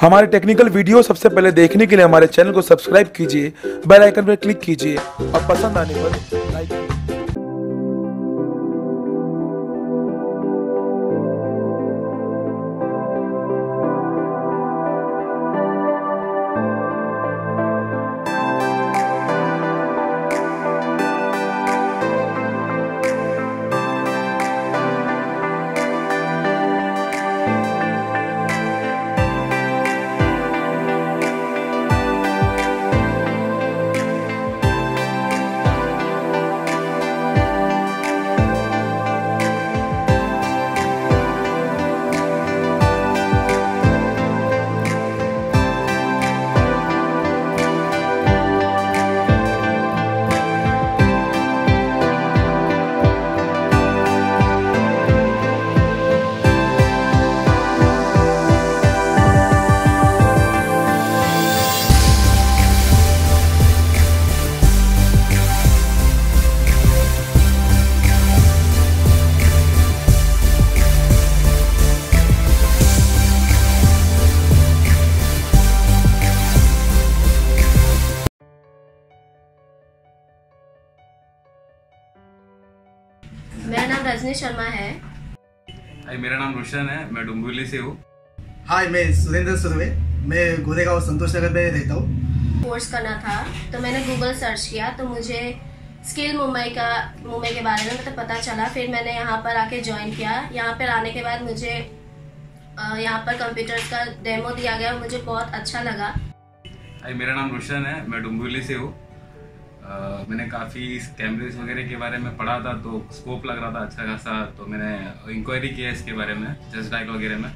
हमारे technical video सबसे पहले देखने के लिए हमारे चैनल को सब्सक्राइब कीजिए बेल आइकन पर क्लिक कीजिए और पसंद आने पर लाइक कीजिए। मेरा नाम रजनी शर्मा है। हाय मेरा नाम रोशन है मैं डुम्बुली से हूँ। हाय मैं सुरेंद्र सुरवे मैं गोरेगांव संतोष नगर में रहता हूँ। कोर्स करना था तो मैंने गूगल सर्च किया तो मुझे स्किल मुंबई का मुंबई के बारे में मतलब तो पता चला। फिर मैंने यहाँ पर आके ज्वाइन किया। यहाँ पर आने के बाद मुझे यहाँ पर कंप्यूटर्स का डेमो दिया गया मुझे बहुत अच्छा लगा। हाय मेरा नाम रोशन है मैं डुम्बुली से हूँ। मैंने काफ़ी कैमरेज वगैरह के बारे में पढ़ा था तो स्कोप लग रहा था अच्छा खासा तो मैंने इंक्वायरी किया इसके बारे में जस्ट डायल वगैरह में।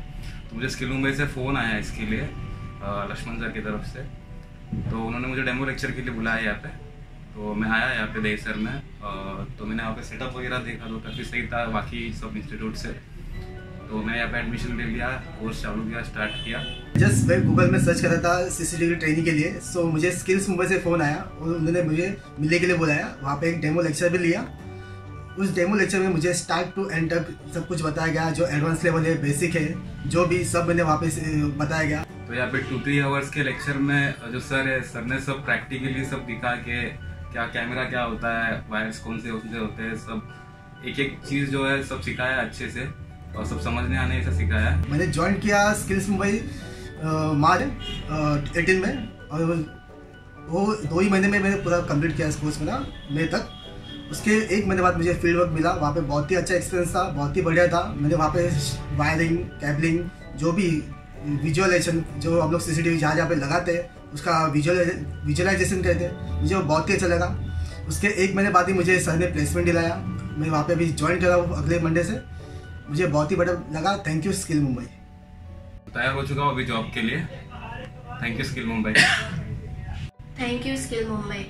तो मुझे स्किल मुंबई से फ़ोन आया इसके लिए लक्ष्मण सर की तरफ़ से। तो उन्होंने मुझे डेमो लेक्चर के लिए बुलाया यहाँ पे। तो मैं आया यहाँ पे दहीसर में तो मैंने यहाँ पे सेटअप वगैरह देखा तो काफ़ी सही था, बाकी सब इंस्टीट्यूट से। तो मैंने यहाँ पे एडमिशन ले लिया कोर्स चालू किया स्टार्ट किया। जस्ट मैं गूगल में सर्च कर रहा था सीसीटीवी ट्रेनिंग के लिए। सो so, मुझे स्किल्स मुंबई से फ़ोन आया और उन्होंने मुझे मिलने के लिए बुलाया। वहाँ पे एक डेमो लेक्चर भी लिया। उस डेमो लेक्चर में मुझे स्टार्ट टू एंड तक सब कुछ बताया गया जो एडवांस लेवल है बेसिक है जो भी सब मैंने वहाँ पे बताया गया। तो यहाँ पे टू थ्री आवर्स के लेक्चर में जो सर है सर ने सब प्रैक्टिकली सब दिखा के क्या कैमरा क्या होता है वायर्स कौन से कौन से होते हैं सब एक एक चीज़ जो है सब सिखाया अच्छे से। और सब समझने आने ऐसा सिखाया मैंने ज्वाइन किया स्किल्स मुंबई मार्च एटीन में। और वो दो ही महीने में मैंने पूरा कंप्लीट किया कोर्स मेरा, मई तक। उसके एक महीने बाद मुझे फ़ील्ड वर्क मिला। वहाँ पे बहुत ही अच्छा एक्सपीरियंस था, बहुत ही बढ़िया था। मैंने वहाँ पे वायरिंग कैबलिंग जो भी विजुअलाइजेशन जो हम लोग सी सी टी वी जहाँ जहाँ पे लगाते हैं उसका विजुअल विजुअलाइजेशन कहते हैं मुझे वो बहुत ही अच्छा लगा। उसके एक महीने बाद ही मुझे सर ने प्लेसमेंट दिलाया। मैं वहाँ पे अभी ज्वाइन कर अगले मंडे से। मुझे बहुत ही बड़ा लगा। थैंक यू स्किल मुंबई तैयार हो चुका हूँ अभी जॉब के लिए। Thank you skill Mumbai thank you skill Mumbai